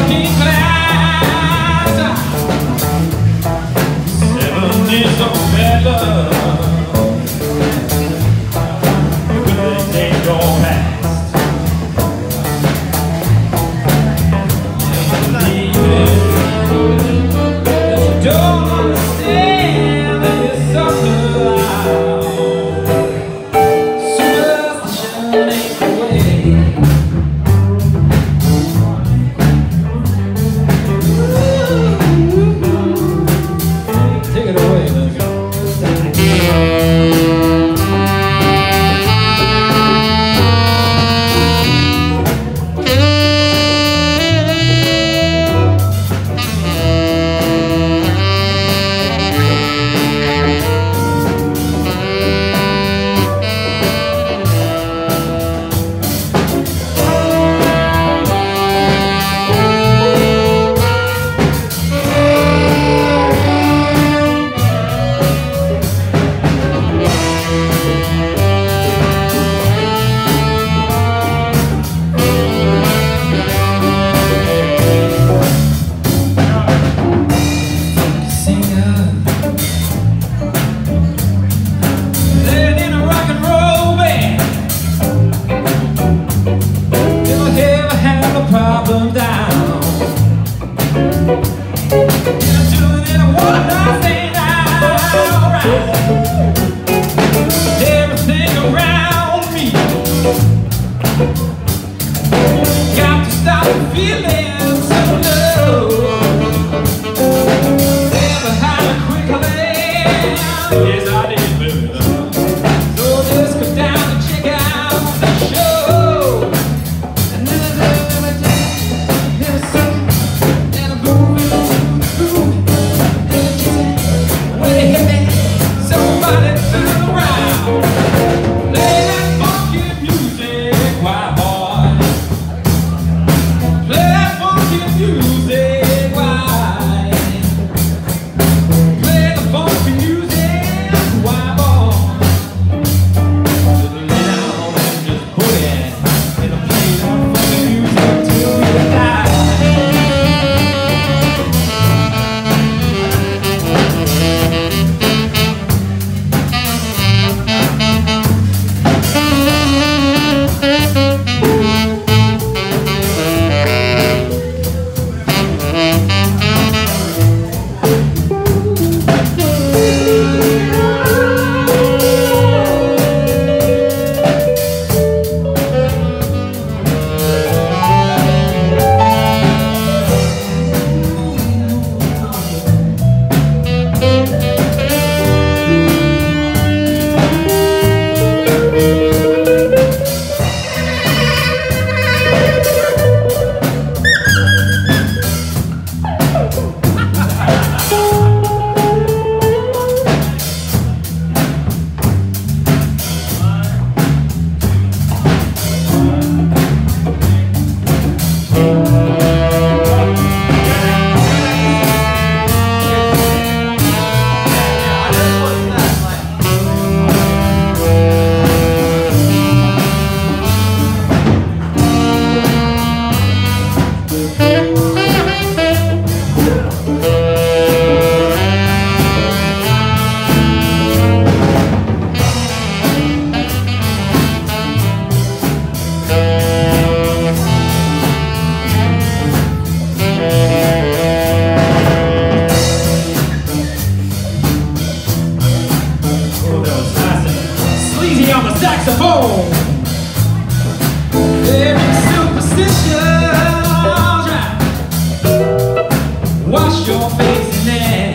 looking glass. Música Wash your face in it.